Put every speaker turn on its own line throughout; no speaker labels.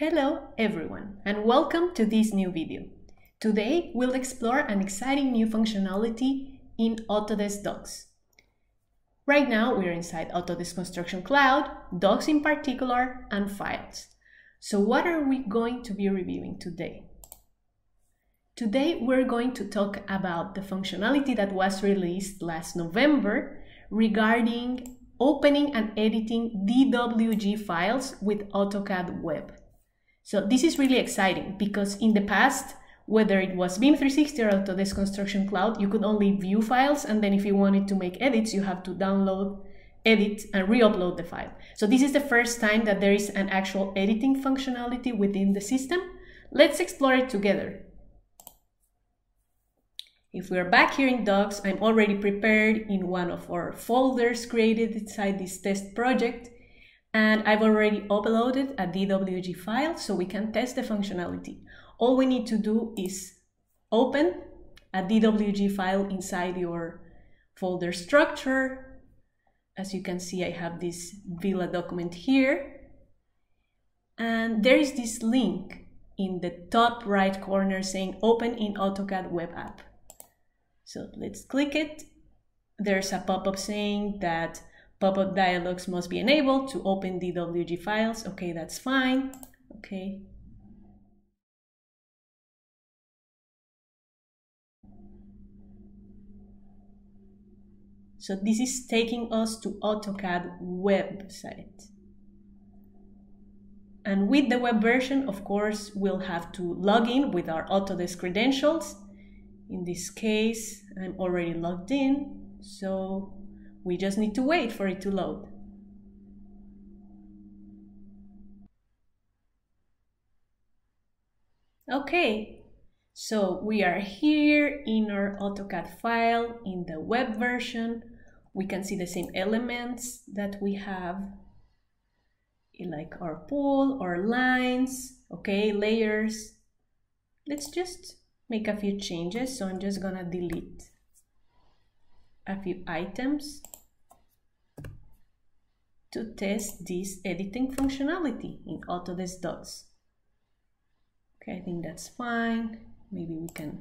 Hello everyone and welcome to this new video. Today we'll explore an exciting new functionality in Autodesk Docs. Right now we're inside Autodesk Construction Cloud, Docs in particular, and Files. So what are we going to be reviewing today? Today we're going to talk about the functionality that was released last November regarding opening and editing DWG files with AutoCAD Web. So this is really exciting because in the past, whether it was BIM 360 or Autodesk Construction Cloud, you could only view files and then if you wanted to make edits, you have to download, edit, and re-upload the file. So this is the first time that there is an actual editing functionality within the system. Let's explore it together. If we're back here in Docs, I'm already prepared in one of our folders created inside this test project. And I've already uploaded a DWG file so we can test the functionality. All we need to do is open a DWG file inside your folder structure. As you can see, I have this Villa document here. And there is this link in the top right corner saying open in AutoCAD web app. So let's click it. There's a pop-up saying that pop-up dialogs must be enabled to open DWG files. Okay, that's fine. Okay. So this is taking us to AutoCAD website. And with the web version, of course, we'll have to log in with our Autodesk credentials in this case, I'm already logged in, so we just need to wait for it to load. Okay, so we are here in our AutoCAD file in the web version. We can see the same elements that we have like our pool, our lines, okay, layers. Let's just make a few changes. So I'm just gonna delete a few items to test this editing functionality in Autodesk Docs. Okay, I think that's fine. Maybe we can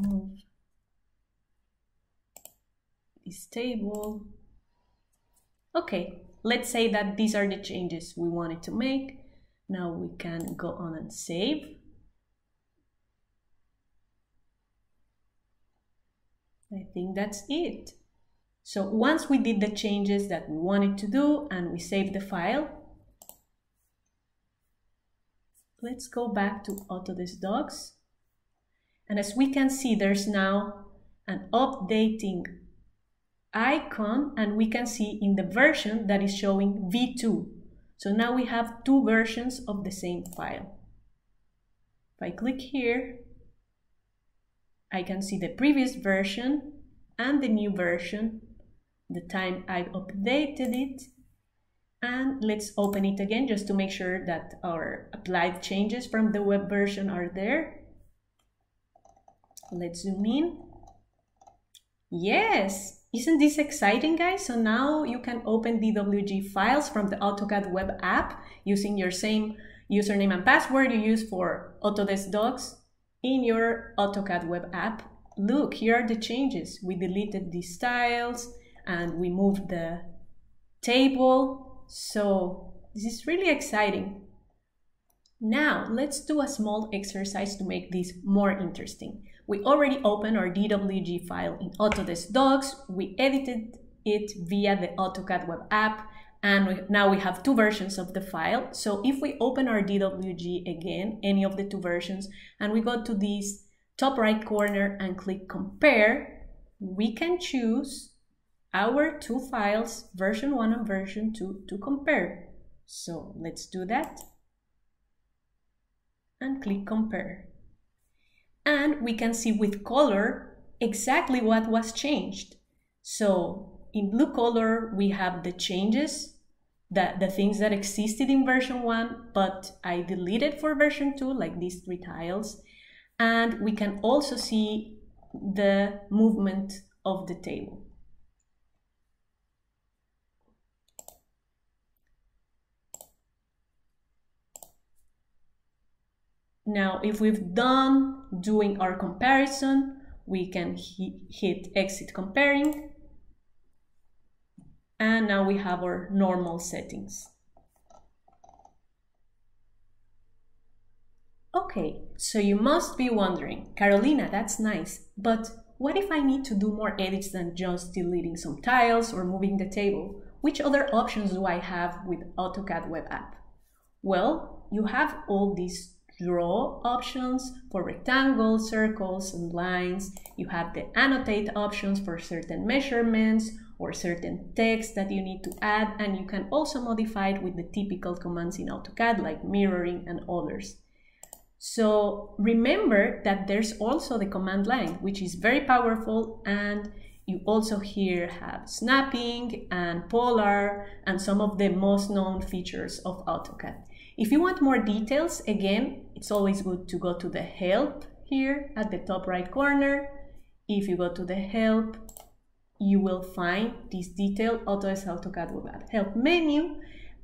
move this table. Okay, let's say that these are the changes we wanted to make. Now we can go on and save. I think that's it. So once we did the changes that we wanted to do and we saved the file, let's go back to Autodesk Docs. And as we can see, there's now an updating icon and we can see in the version that is showing V2. So now we have two versions of the same file. If I click here, I can see the previous version and the new version, the time I've updated it, and let's open it again just to make sure that our applied changes from the web version are there. Let's zoom in. Yes, isn't this exciting, guys? So now you can open DWG files from the AutoCAD web app using your same username and password you use for Autodesk Docs in your AutoCAD web app. Look, here are the changes. We deleted these styles and we moved the table. So this is really exciting. Now let's do a small exercise to make this more interesting. We already opened our DWG file in Autodesk Docs. We edited it via the AutoCAD web app and we, now we have two versions of the file. So if we open our DWG again, any of the two versions, and we go to this top right corner and click compare, we can choose our two files, version 1 and version 2, to compare. So let's do that and click compare and we can see with color exactly what was changed. So in blue color, we have the changes, the, the things that existed in version 1, but I deleted for version 2, like these three tiles. And we can also see the movement of the table. Now, if we've done doing our comparison, we can hit exit comparing. And now we have our normal settings. Okay, so you must be wondering, Carolina, that's nice, but what if I need to do more edits than just deleting some tiles or moving the table? Which other options do I have with AutoCAD Web App? Well, you have all these draw options for rectangles, circles, and lines. You have the annotate options for certain measurements or certain text that you need to add, and you can also modify it with the typical commands in AutoCAD like mirroring and others. So remember that there's also the command line, which is very powerful and you also here have snapping and polar and some of the most known features of AutoCAD. If you want more details, again, it's always good to go to the help here at the top right corner. If you go to the help, you will find this detailed AutoDesk AutoCAD Web help menu.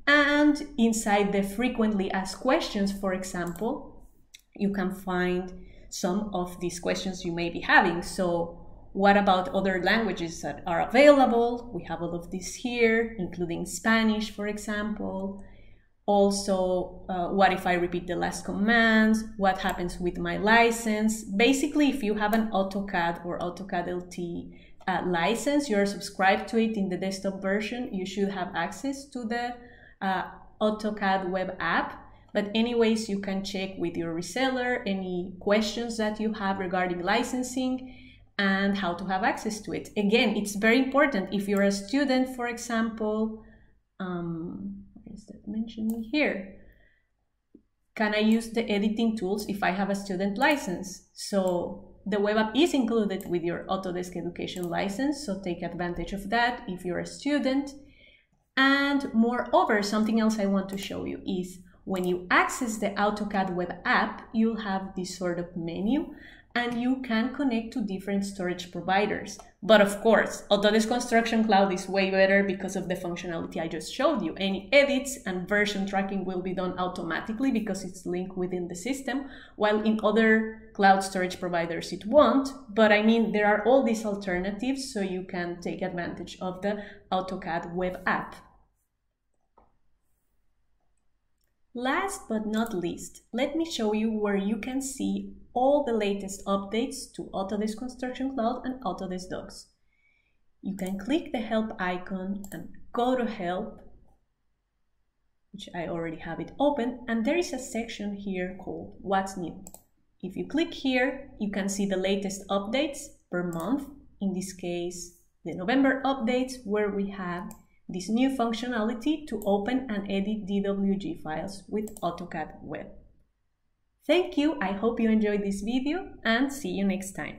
And inside the frequently asked questions, for example, you can find some of these questions you may be having. So what about other languages that are available? We have all of this here, including Spanish, for example. Also, uh, what if I repeat the last commands? What happens with my license? Basically, if you have an AutoCAD or AutoCAD LT uh, license, you're subscribed to it in the desktop version, you should have access to the uh, AutoCAD web app but anyways, you can check with your reseller any questions that you have regarding licensing and how to have access to it. Again, it's very important if you're a student, for example, um, that mentioning here? Can I use the editing tools if I have a student license? So the web app is included with your Autodesk Education license, so take advantage of that if you're a student. And moreover, something else I want to show you is when you access the AutoCAD web app, you'll have this sort of menu and you can connect to different storage providers. But of course, Autodesk Construction Cloud is way better because of the functionality I just showed you. Any edits and version tracking will be done automatically because it's linked within the system, while in other cloud storage providers it won't. But I mean, there are all these alternatives so you can take advantage of the AutoCAD web app. Last but not least, let me show you where you can see all the latest updates to Autodesk Construction Cloud and Autodesk Docs. You can click the help icon and go to help, which I already have it open, and there is a section here called what's new. If you click here, you can see the latest updates per month, in this case, the November updates where we have this new functionality to open and edit DWG files with AutoCAD Web. Thank you, I hope you enjoyed this video and see you next time.